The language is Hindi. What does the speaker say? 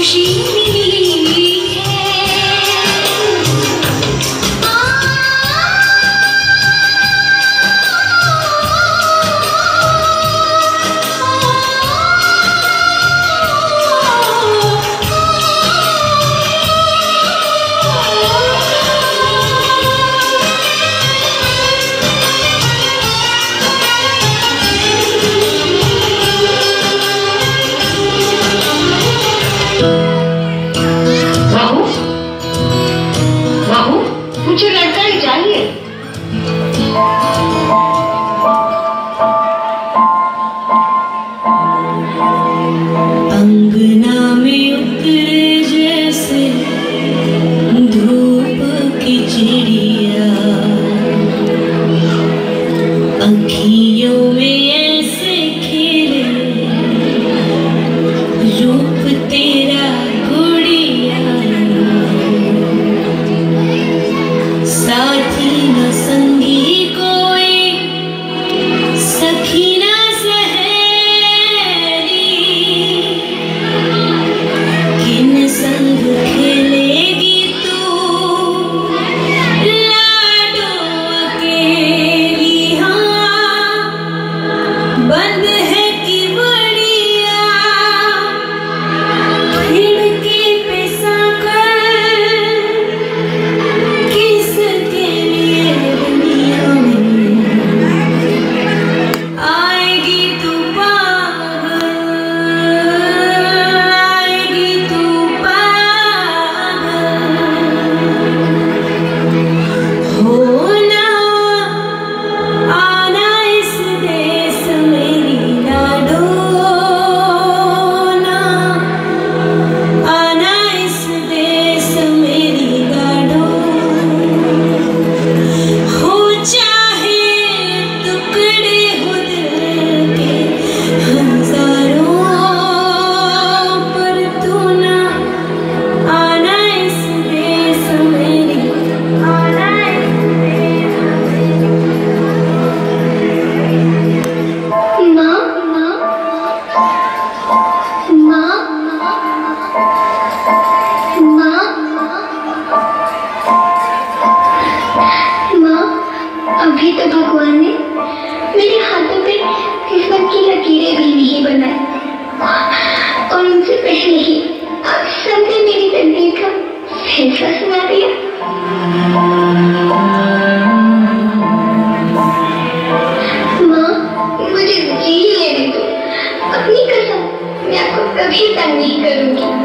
就是一。monkey. बंद मैंने तो भगवान ने मेरे हाथों पे किस्मत की लकीरें भी नहीं बनाई और उनसे पहले ही आप सबने मेरी ज़िंदगी का फैसला सुना दिया। मुझे जी लेने दो अपनी कसम, मैं आपको कभी तंग नहीं करूँगी।